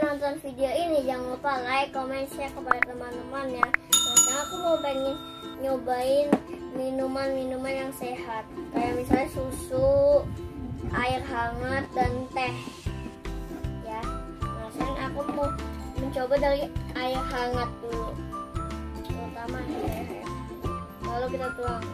nonton video ini jangan lupa like, comment, share kepada teman-teman ya. Nah, aku mau pengen nyobain minuman-minuman yang sehat, kayak misalnya susu, air hangat dan teh. Ya, nah aku mau mencoba dari air hangat dulu, terutama air. Lalu kita tuang.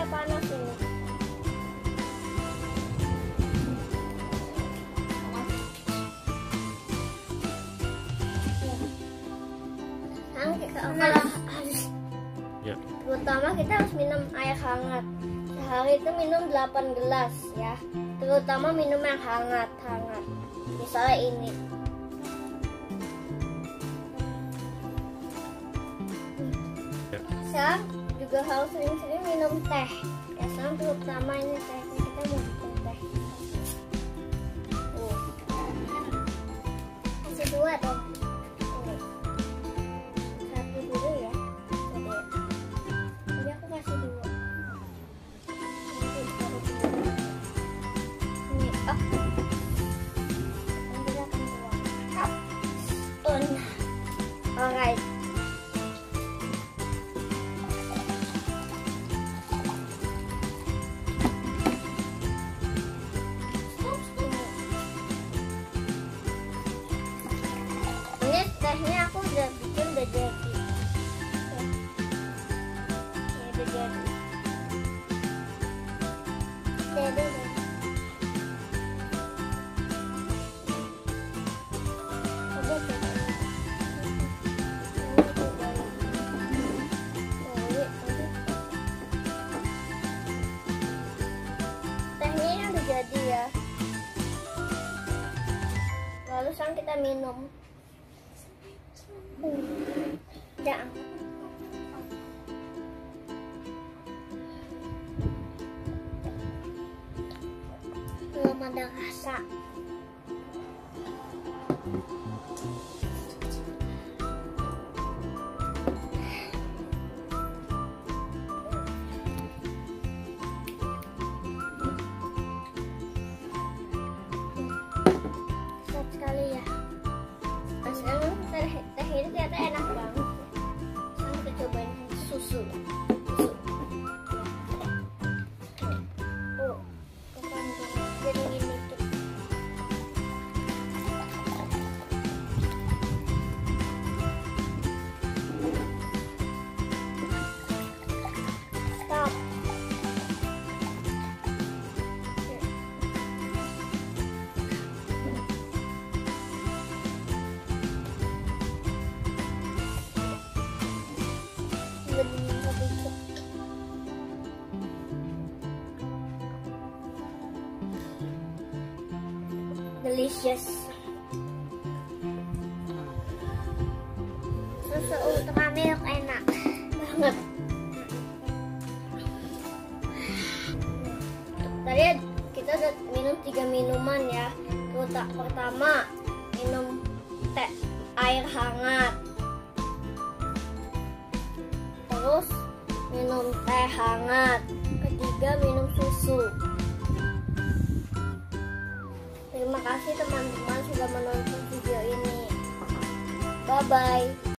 Ya panas ini. Sekarang kita kalau harus Ya. terutama kita harus minum air hangat. Sehari itu minum 8 gelas ya. Terutama minum yang hangat hangat. Misalnya ini. Ya. sekarang juga harus sering-sering minum teh ya sekarang terutama ini teh kita mau bikin teh kasih dua dong satu dulu ya. Jadi aku dua. Ini, oh. Up. On. Alright. Sekarang kita minum. Jangan. Belum ada rasa. Delicious. Susu ultra milk enak banget. Tadi kita udah minum tiga minuman ya. Terutama pertama minum teh air hangat. Terus minum teh hangat. Ketiga minum susu. Bye.